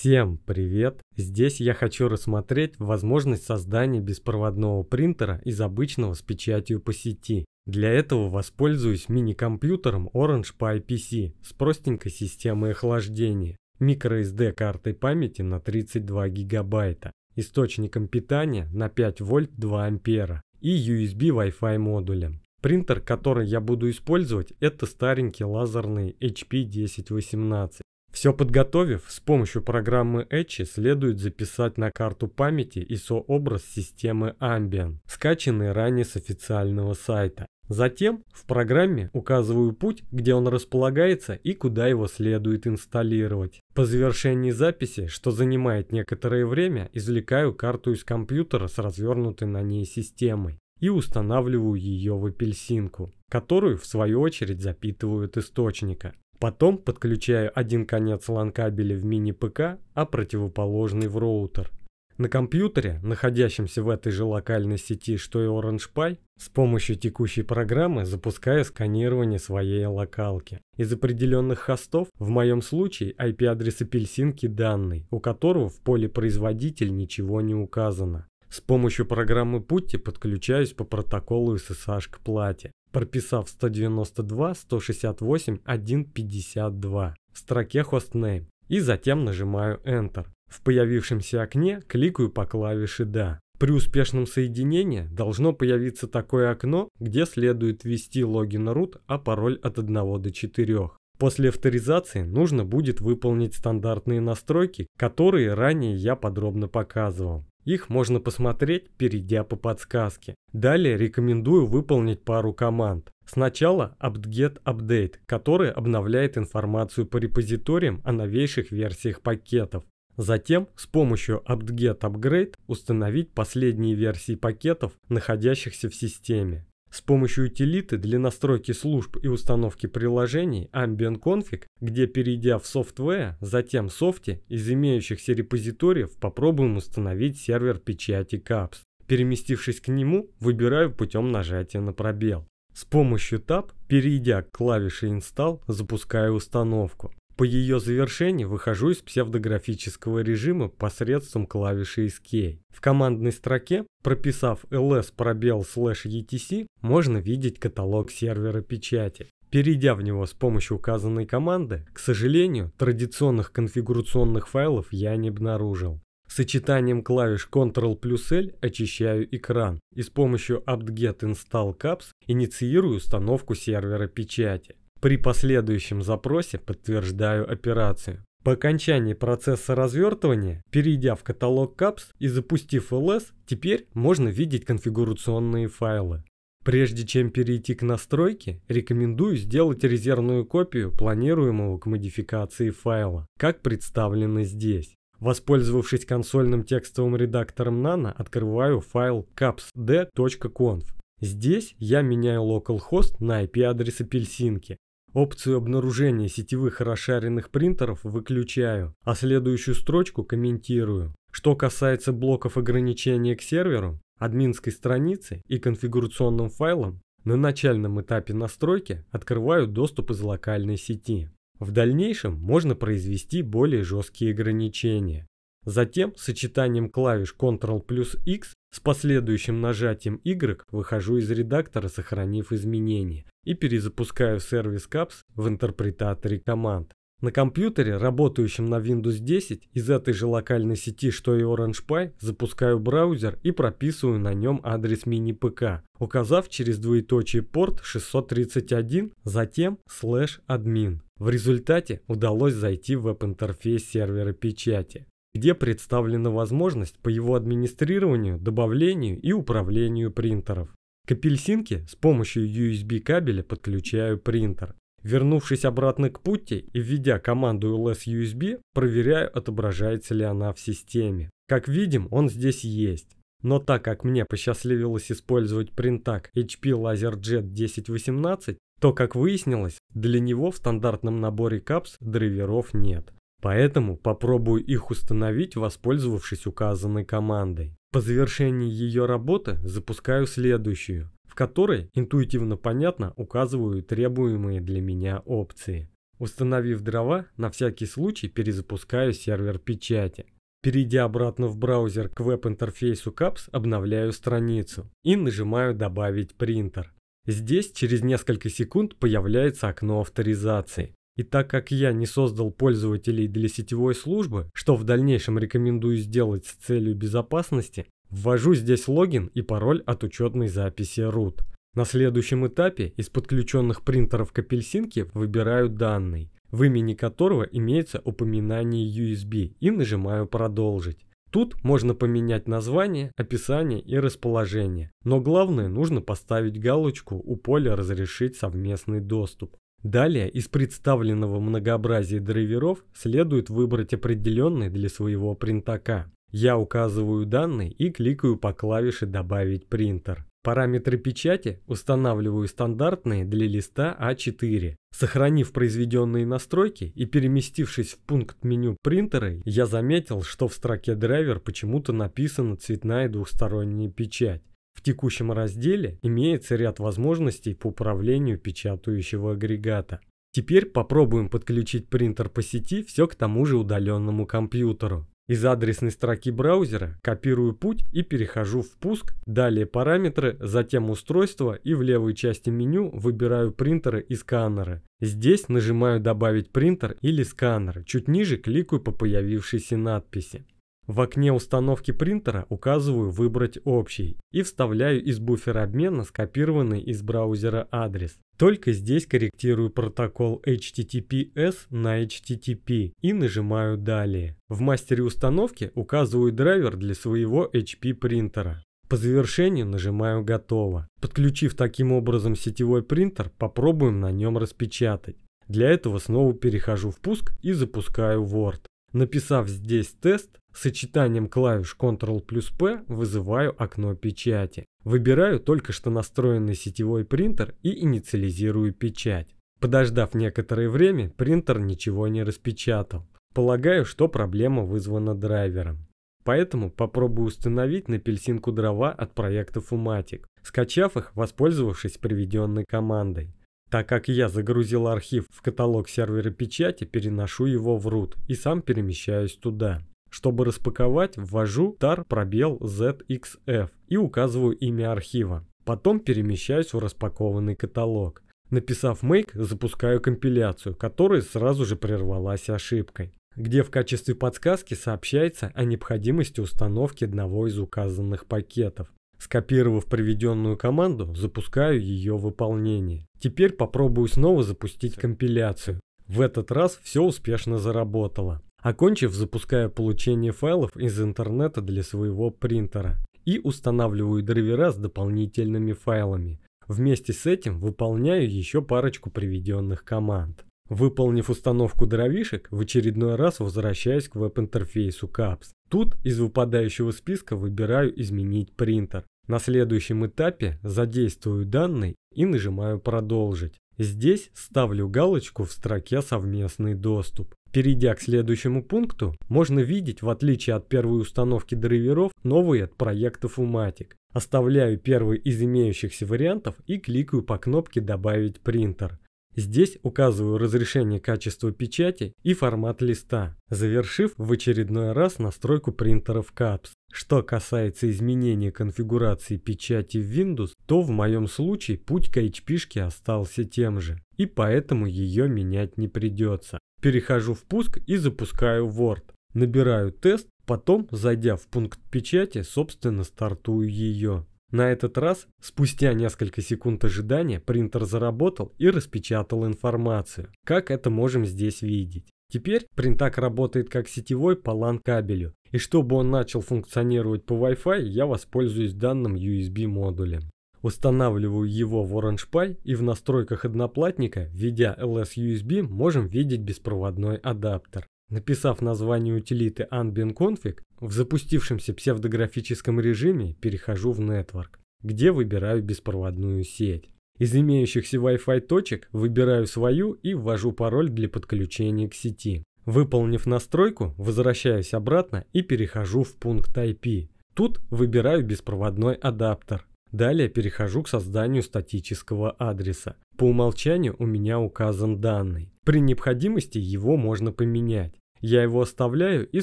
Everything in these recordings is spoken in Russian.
Всем привет! Здесь я хочу рассмотреть возможность создания беспроводного принтера из обычного с печатью по сети. Для этого воспользуюсь мини-компьютером Orange Pi PC с простенькой системой охлаждения, microSD картой памяти на 32 гигабайта, источником питания на 5 вольт 2 ампера и USB Wi-Fi модулем. Принтер, который я буду использовать, это старенький лазерный HP 1018. Все подготовив, с помощью программы Etchy следует записать на карту памяти ISO-образ системы Ambient, скачанный ранее с официального сайта. Затем в программе указываю путь, где он располагается и куда его следует инсталлировать. По завершении записи, что занимает некоторое время, извлекаю карту из компьютера с развернутой на ней системой и устанавливаю ее в апельсинку, которую в свою очередь запитываю от источника. Потом подключаю один конец LAN-кабеля в мини-ПК, а противоположный в роутер. На компьютере, находящемся в этой же локальной сети, что и Orange Pi, с помощью текущей программы запускаю сканирование своей локалки. Из определенных хостов, в моем случае IP-адрес апельсинки данный, у которого в поле производитель ничего не указано. С помощью программы Putty подключаюсь по протоколу SSH к плате прописав 192 168 152 в строке hostname и затем нажимаю Enter. В появившемся окне кликаю по клавише «Да». При успешном соединении должно появиться такое окно, где следует ввести логин root, а пароль от 1 до 4. После авторизации нужно будет выполнить стандартные настройки, которые ранее я подробно показывал. Их можно посмотреть, перейдя по подсказке. Далее рекомендую выполнить пару команд. Сначала apt-get update, который обновляет информацию по репозиториям о новейших версиях пакетов. Затем с помощью apt-get upgrade установить последние версии пакетов, находящихся в системе. С помощью утилиты для настройки служб и установки приложений Ambient Config, где перейдя в Software, затем Softy, из имеющихся репозиториев попробуем установить сервер печати CAPS. Переместившись к нему, выбираю путем нажатия на пробел. С помощью Tab, перейдя к клавише Install, запускаю установку. По ее завершении выхожу из псевдографического режима посредством клавиши Escape. В командной строке, прописав ls пробел slash etc, можно видеть каталог сервера печати. Перейдя в него с помощью указанной команды, к сожалению, традиционных конфигурационных файлов я не обнаружил. Сочетанием клавиш Ctrl плюс L очищаю экран и с помощью apt-get install caps инициирую установку сервера печати. При последующем запросе подтверждаю операцию. По окончании процесса развертывания, перейдя в каталог CAPS и запустив LS, теперь можно видеть конфигурационные файлы. Прежде чем перейти к настройке, рекомендую сделать резервную копию планируемого к модификации файла, как представлено здесь. Воспользовавшись консольным текстовым редактором Nano, открываю файл capsd.conf. Здесь я меняю localhost на IP-адрес апельсинки, Опцию обнаружения сетевых расшаренных принтеров выключаю, а следующую строчку комментирую. Что касается блоков ограничения к серверу, админской странице и конфигурационным файлам, на начальном этапе настройки открываю доступ из локальной сети. В дальнейшем можно произвести более жесткие ограничения. Затем сочетанием клавиш Ctrl плюс X с последующим нажатием Y выхожу из редактора, сохранив изменения, и перезапускаю сервис CAPS в интерпретаторе команд. На компьютере, работающем на Windows 10, из этой же локальной сети, что и Orange Pi, запускаю браузер и прописываю на нем адрес мини-ПК, указав через двоеточие порт 631, затем слэш админ. В результате удалось зайти в веб-интерфейс сервера печати где представлена возможность по его администрированию, добавлению и управлению принтеров. К апельсинке с помощью USB кабеля подключаю принтер. Вернувшись обратно к пути и введя команду ls-usb, проверяю, отображается ли она в системе. Как видим, он здесь есть. Но так как мне посчастливилось использовать принтак HP LaserJet 1018, то, как выяснилось, для него в стандартном наборе капс драйверов нет. Поэтому попробую их установить, воспользовавшись указанной командой. По завершении ее работы запускаю следующую, в которой интуитивно понятно указываю требуемые для меня опции. Установив дрова, на всякий случай перезапускаю сервер печати. Перейдя обратно в браузер к веб-интерфейсу CAPS, обновляю страницу и нажимаю «Добавить принтер». Здесь через несколько секунд появляется окно авторизации. И так как я не создал пользователей для сетевой службы, что в дальнейшем рекомендую сделать с целью безопасности, ввожу здесь логин и пароль от учетной записи root. На следующем этапе из подключенных принтеров к апельсинке выбираю данный, в имени которого имеется упоминание USB и нажимаю «Продолжить». Тут можно поменять название, описание и расположение, но главное нужно поставить галочку у поля «Разрешить совместный доступ». Далее из представленного многообразия драйверов следует выбрать определенный для своего принтака. Я указываю данные и кликаю по клавише «Добавить принтер». Параметры печати устанавливаю стандартные для листа А4. Сохранив произведенные настройки и переместившись в пункт меню принтера, я заметил, что в строке драйвер почему-то написана цветная двухсторонняя печать. В текущем разделе имеется ряд возможностей по управлению печатающего агрегата. Теперь попробуем подключить принтер по сети все к тому же удаленному компьютеру. Из адресной строки браузера копирую путь и перехожу в пуск, далее параметры, затем устройство и в левой части меню выбираю принтеры и сканеры. Здесь нажимаю «Добавить принтер» или сканер, чуть ниже кликаю по появившейся надписи. В окне установки принтера указываю «Выбрать общий» и вставляю из буфера обмена скопированный из браузера адрес. Только здесь корректирую протокол HTTPS на HTTP и нажимаю «Далее». В мастере установки указываю драйвер для своего HP принтера. По завершению нажимаю «Готово». Подключив таким образом сетевой принтер, попробуем на нем распечатать. Для этого снова перехожу в пуск и запускаю Word. Написав здесь тест, сочетанием клавиш Ctrl плюс P вызываю окно печати. Выбираю только что настроенный сетевой принтер и инициализирую печать. Подождав некоторое время, принтер ничего не распечатал. Полагаю, что проблема вызвана драйвером. Поэтому попробую установить на пельсинку дрова от проекта Fumatic, скачав их, воспользовавшись приведенной командой. Так как я загрузил архив в каталог сервера печати, переношу его в root и сам перемещаюсь туда. Чтобы распаковать, ввожу tar пробел zxf и указываю имя архива. Потом перемещаюсь в распакованный каталог. Написав make, запускаю компиляцию, которая сразу же прервалась ошибкой, где в качестве подсказки сообщается о необходимости установки одного из указанных пакетов. Скопировав приведенную команду, запускаю ее выполнение. Теперь попробую снова запустить компиляцию. В этот раз все успешно заработало. Окончив, запускаю получение файлов из интернета для своего принтера и устанавливаю драйвера с дополнительными файлами. Вместе с этим выполняю еще парочку приведенных команд. Выполнив установку дровишек, в очередной раз возвращаюсь к веб-интерфейсу CAPS. Тут из выпадающего списка выбираю «Изменить принтер». На следующем этапе задействую данные и нажимаю «Продолжить». Здесь ставлю галочку в строке «Совместный доступ». Перейдя к следующему пункту, можно видеть, в отличие от первой установки драйверов, новые от проекта Fumatic. Оставляю первый из имеющихся вариантов и кликаю по кнопке «Добавить принтер». Здесь указываю разрешение качества печати и формат листа, завершив в очередной раз настройку принтеров CAPS. Что касается изменения конфигурации печати в Windows, то в моем случае путь к HP остался тем же, и поэтому ее менять не придется. Перехожу в пуск и запускаю Word. Набираю тест, потом, зайдя в пункт печати, собственно стартую ее. На этот раз, спустя несколько секунд ожидания, принтер заработал и распечатал информацию. Как это можем здесь видеть? Теперь принтак работает как сетевой по LAN кабелю, и чтобы он начал функционировать по Wi-Fi, я воспользуюсь данным USB модулем. Устанавливаю его в Orange Pi и в настройках одноплатника, введя LS USB, можем видеть беспроводной адаптер. Написав название утилиты Ambient Config, в запустившемся псевдографическом режиме перехожу в Network, где выбираю беспроводную сеть. Из имеющихся Wi-Fi точек выбираю свою и ввожу пароль для подключения к сети. Выполнив настройку, возвращаюсь обратно и перехожу в пункт IP. Тут выбираю беспроводной адаптер. Далее перехожу к созданию статического адреса. По умолчанию у меня указан данный. При необходимости его можно поменять. Я его оставляю и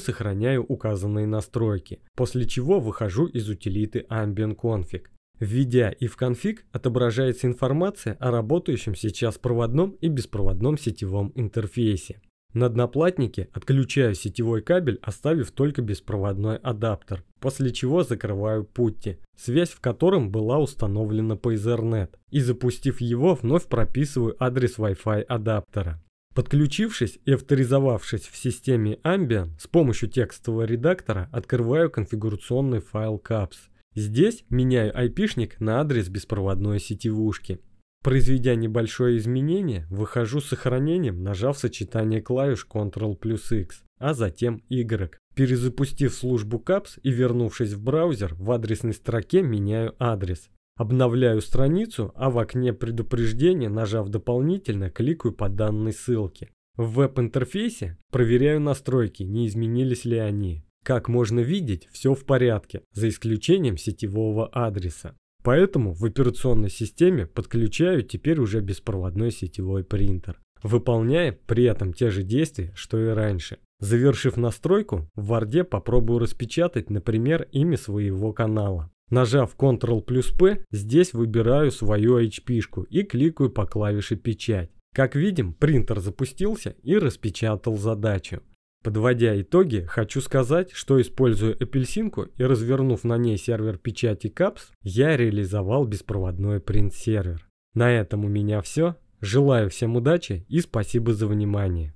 сохраняю указанные настройки, после чего выхожу из утилиты Ambient Config. Введя и в конфиг отображается информация о работающем сейчас проводном и беспроводном сетевом интерфейсе. На одноплатнике отключаю сетевой кабель, оставив только беспроводной адаптер, после чего закрываю путти, связь в котором была установлена по Ethernet, и запустив его, вновь прописываю адрес Wi-Fi адаптера. Подключившись и авторизовавшись в системе Ambient, с помощью текстового редактора открываю конфигурационный файл CAPS. Здесь меняю IP-шник на адрес беспроводной сетевушки. Произведя небольшое изменение, выхожу с сохранением, нажав сочетание клавиш Ctrl плюс X, а затем Y. Перезапустив службу CAPS и вернувшись в браузер, в адресной строке меняю адрес. Обновляю страницу, а в окне предупреждения, нажав дополнительно, кликаю по данной ссылке. В веб-интерфейсе проверяю настройки, не изменились ли они. Как можно видеть, все в порядке, за исключением сетевого адреса. Поэтому в операционной системе подключаю теперь уже беспроводной сетевой принтер, выполняя при этом те же действия, что и раньше. Завершив настройку, в Word попробую распечатать, например, имя своего канала. Нажав Ctrl плюс P, здесь выбираю свою HP и кликаю по клавише печать. Как видим, принтер запустился и распечатал задачу. Подводя итоги, хочу сказать, что используя апельсинку и развернув на ней сервер печати CAPS, я реализовал беспроводной принт-сервер. На этом у меня все. Желаю всем удачи и спасибо за внимание.